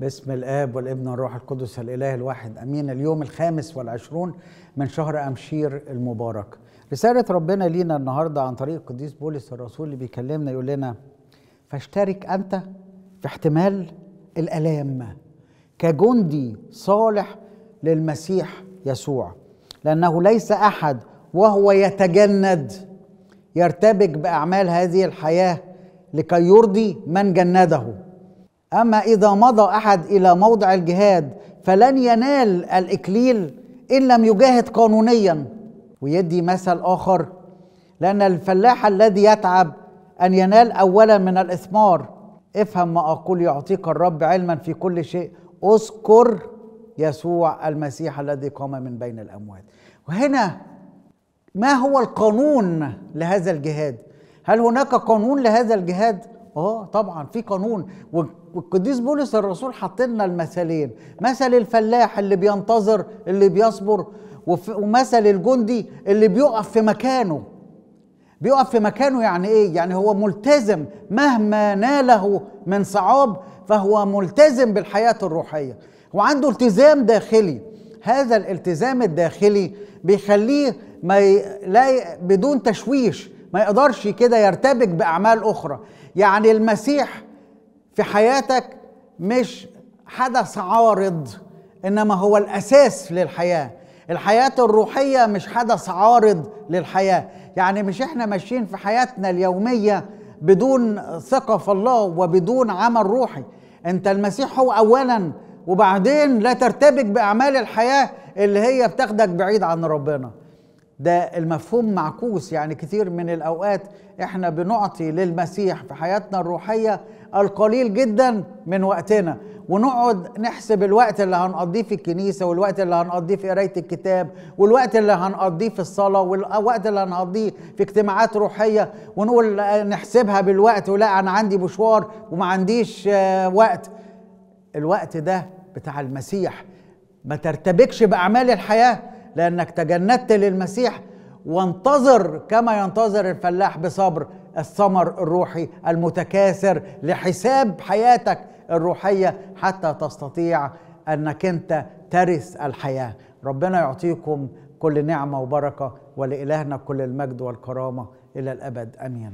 باسم الآب والابن والروح القدس الإله الواحد. أمين. اليوم الخامس والعشرون من شهر أمشير المبارك. رسالة ربنا لينا النهاردة عن طريق القديس بولس الرسول اللي بيكلمنا يقول لنا فاشترك أنت في احتمال الآلام كجندي صالح للمسيح يسوع لأنه ليس أحد وهو يتجند يرتبك بأعمال هذه الحياة لكي يرضي من جنده. أما إذا مضى أحد إلى موضع الجهاد فلن ينال الإكليل إن لم يجاهد قانونيا. ويدي مثل آخر لأن الفلاح الذي يتعب أن ينال أولا من الإثمار. افهم ما أقول يعطيك الرب علما في كل شيء. اذكر يسوع المسيح الذي قام من بين الأموات. وهنا ما هو القانون لهذا الجهاد؟ هل هناك قانون لهذا الجهاد؟ آه طبعا في قانون. والقديس بولس الرسول حط لنا المثلين مثل الفلاح اللي بينتظر اللي بيصبر ومثل الجندي اللي بيقف في مكانه. بيقف في مكانه يعني إيه؟ يعني هو ملتزم مهما ناله من صعاب فهو ملتزم بالحياة الروحية. وعنده التزام داخلي. هذا الالتزام الداخلي بيخليه ما ي... لا بدون تشويش ما يقدرش كده يرتبك بأعمال أخرى. يعني المسيح في حياتك مش حدث عارض إنما هو الأساس للحياة. الحياة الروحية مش حدث عارض للحياة. يعني مش إحنا ماشيين في حياتنا اليومية بدون ثقة في الله وبدون عمل روحي. أنت المسيح هو اولا وبعدين لا ترتبك بأعمال الحياة اللي هي بتاخدك بعيد عن ربنا. ده المفهوم معكوس. يعني كتير من الأوقات إحنا بنعطي للمسيح في حياتنا الروحية القليل جدا من وقتنا ونقعد نحسب الوقت اللي هنقضيه في الكنيسة والوقت اللي هنقضيه في قراية الكتاب والوقت اللي هنقضيه في الصلاة والوقت اللي هنقضيه في اجتماعات روحية ونقول نحسبها بالوقت ولا أنا عندي مشوار وما عنديش وقت. الوقت ده بتاع المسيح ما ترتبكش بأعمال الحياة. لأنك تجندت للمسيح وانتظر كما ينتظر الفلاح بصبر الثمر الروحي المتكاثر لحساب حياتك الروحية حتى تستطيع أنك أنت ترث الحياة. ربنا يعطيكم كل نعمة وبركة ولإلهنا كل المجد والكرامة إلى الأبد. آمين.